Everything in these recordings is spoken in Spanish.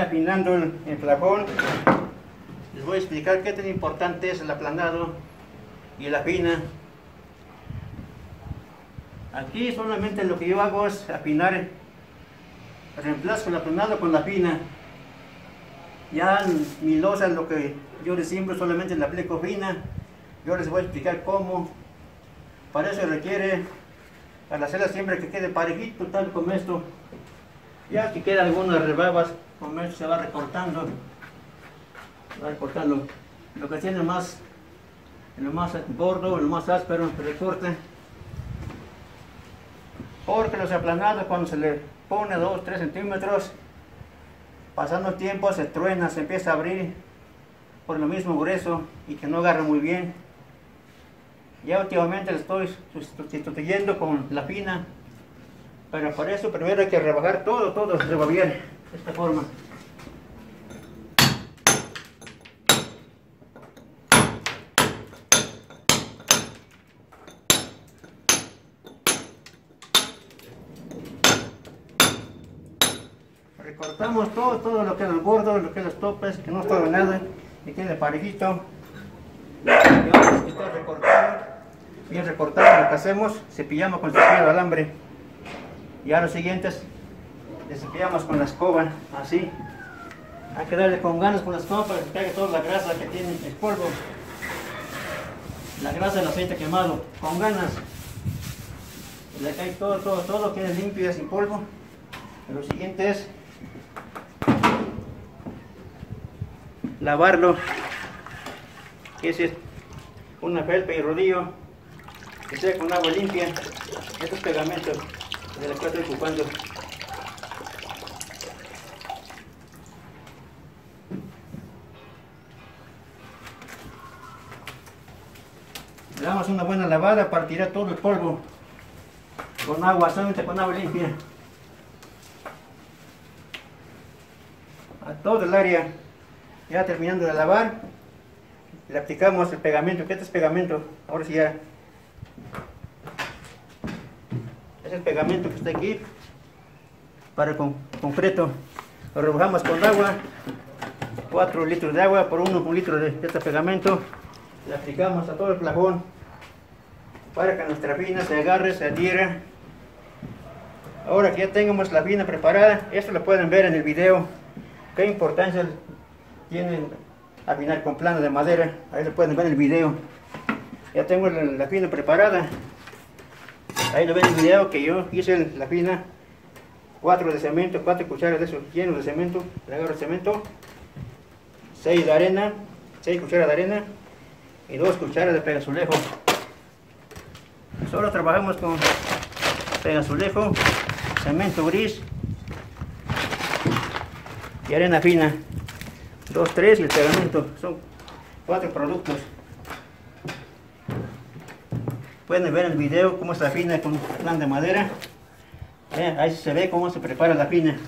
aplanando el, el plafón, les voy a explicar qué tan importante es el aplanado y la fina. Aquí solamente lo que yo hago es afinar, reemplazo el aplanado con la fina. Ya mi losa lo que yo le siembro solamente la aplico fina. Yo les voy a explicar cómo. Para eso requiere, para hacerla siempre que quede parejito, tal como esto. Ya que quedan algunas rebabas, como esto se va recortando. Va recortando. Lo que tiene más, lo más gordo, lo más áspero, recorte. Porque los aplanados cuando se le pone 2, 3 centímetros, pasando el tiempo se truena, se empieza a abrir por lo mismo grueso y que no agarra muy bien. Ya últimamente lo estoy sustituyendo con la fina, pero por eso primero hay que rebajar todo, todo, rebajar esta forma. recortamos todo, todo lo que es el gordo, lo que es los topes, que no todo nada, y quede parejito. Y ahora que está recortado, lo que hacemos, cepillamos con cepillo de alambre. Y a los siguientes, le con la escoba, así. Hay que darle con ganas con la escoba para que caiga toda la grasa que tiene el polvo. La grasa del aceite quemado, con ganas. Le cae todo, todo, todo, quede limpio y sin polvo. Lo siguiente es lavarlo que es una felpa y rodillo que sea con agua limpia estos pegamentos de los que estoy ocupando damos una buena lavada para tirar todo el polvo con agua, solamente con agua limpia a todo el área ya terminando de lavar, le aplicamos el pegamento, que este es pegamento, ahora sí ya. Es el pegamento que está aquí, para con concreto. Lo rebajamos con agua, 4 litros de agua por 1 un litro de este pegamento. Le aplicamos a todo el plafón para que nuestra fina se agarre, se adhiera. Ahora que ya tengamos la fina preparada, esto lo pueden ver en el video. Qué importancia tienen afinar con plano de madera, ahí lo pueden ver en el video. Ya tengo la, la fina preparada. Ahí lo ven en el video que yo hice la fina. 4 de cemento, 4 cucharas de eso llenos de cemento. Le agarro el cemento. 6 de arena, 6 cucharas de arena y 2 cucharas de pegazulejo. Solo trabajamos con pegazulejo, cemento gris y arena fina. 2, 3 y el pegamento. Son cuatro productos. Pueden ver en el video cómo se afina con plan de madera. ahí se ve cómo se prepara la fina.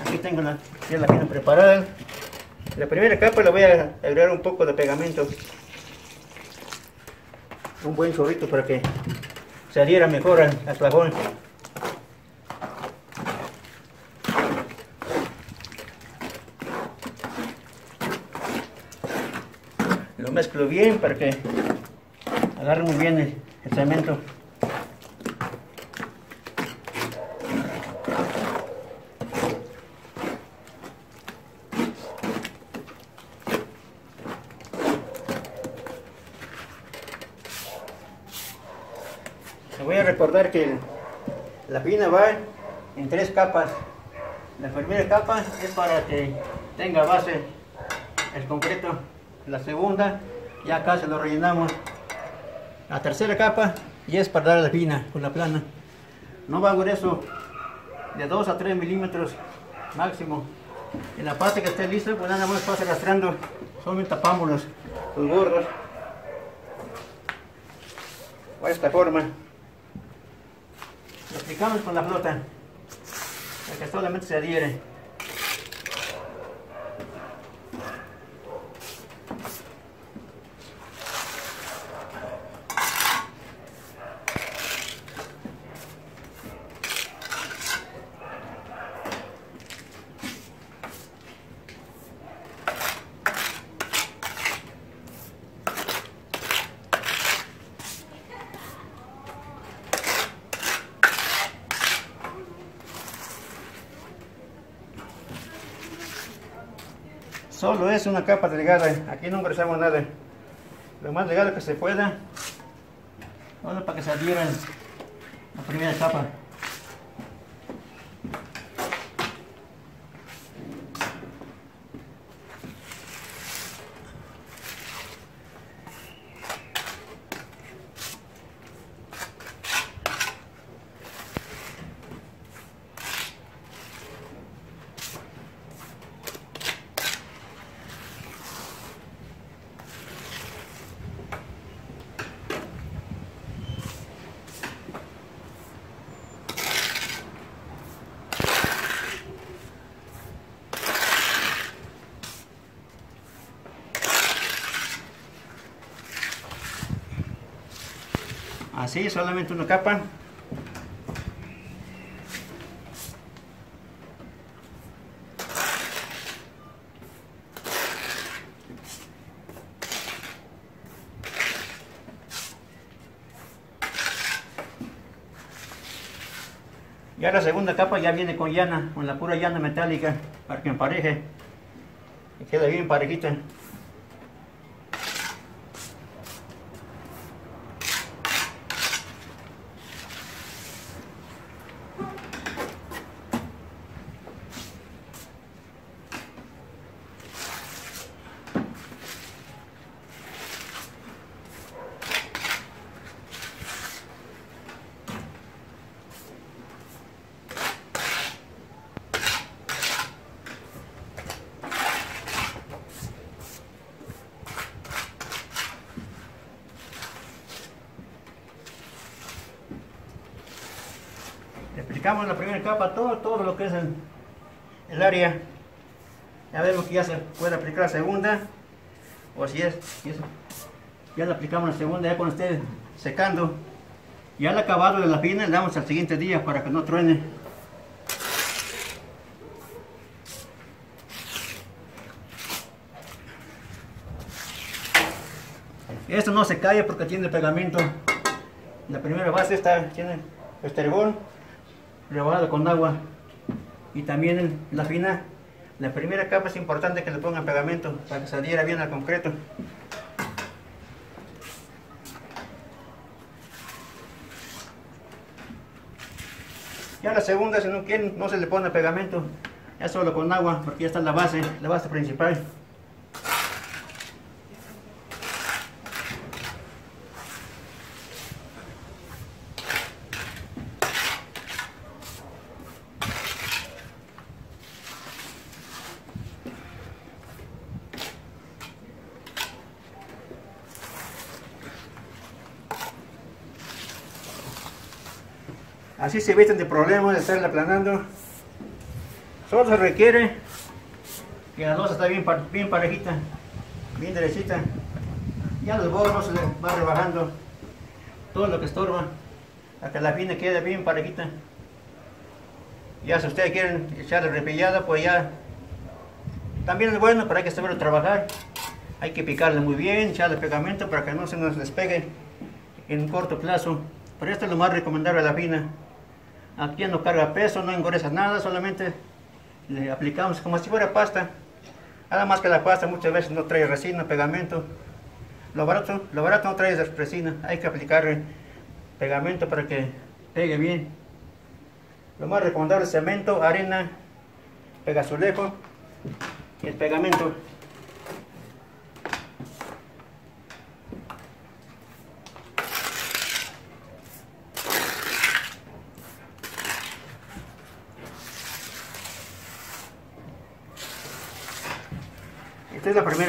Aquí tengo la, ya fina preparada. La primera capa le voy a agregar un poco de pegamento. Un buen chorrito para que se adhiera mejor al, al lo mezclo bien para que agarre muy bien el cemento. Les voy a recordar que la pina va en tres capas. La primera capa es para que tenga base el concreto. La segunda ya casi lo rellenamos. La tercera capa y es para dar la fina con la plana. No va grueso de 2 a 3 milímetros máximo. En la parte que esté lista pues nada más pasa arrastrando. Solamente tapamos los, los gordos de esta forma lo aplicamos con la flota. Para que solamente se adhiere Solo es una capa delgada, aquí no ingresamos nada. Lo más delgado que se pueda. Solo para que se adhiera la primera capa. Así solamente una capa. Ya la segunda capa ya viene con llana con la pura llana metálica para que empareje. Y quede bien parejita aplicamos la primera capa todo, todo lo que es el, el área. Ya vemos que ya se puede aplicar la segunda. O si es, ya le aplicamos la segunda ya cuando esté secando. Ya el acabado de la pina le damos al siguiente día para que no truene. Esto no se cae porque tiene pegamento. La primera base está, tiene estergón rebajado con agua. Y también la fina la primera capa es importante que le pongan pegamento para que saliera bien al concreto. Ya la segunda si no quieren no se le pone pegamento ya solo con agua porque ya está la base la base principal Así se evitan de problemas de estarla aplanando. Solo se requiere que la losa está bien, bien parejita, bien derechita. Ya los borros se le va rebajando todo lo que estorba hasta la fina quede bien parejita. Ya si ustedes quieren echarle repillada, pues ya también es bueno, hay que saberlo trabajar. Hay que picarle muy bien, echarle pegamento para que no se nos despegue en un corto plazo. Pero esto es lo más recomendable a la fina. Aquí no carga peso, no engoreza nada, solamente le aplicamos como si fuera pasta. Nada más que la pasta muchas veces no trae resina, pegamento. Lo barato, lo barato no trae resina, hay que aplicarle pegamento para que pegue bien. Lo más recomendable es cemento, arena, pegazulejo y el pegamento.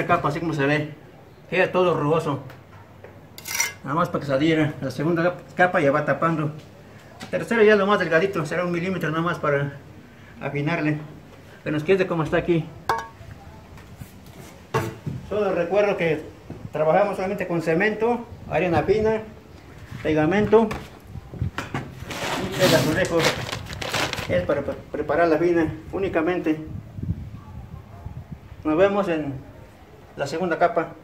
Capa, así como se ve. Queda todo rugoso. Nada más para que saliera. La segunda capa ya va tapando. La tercera ya lo más delgadito, será un milímetro nada más para afinarle. Que nos quede como está aquí. Solo recuerdo que trabajamos solamente con cemento, arena fina, pegamento y el azulejo. Es para preparar la fina únicamente. Nos vemos en la segunda capa.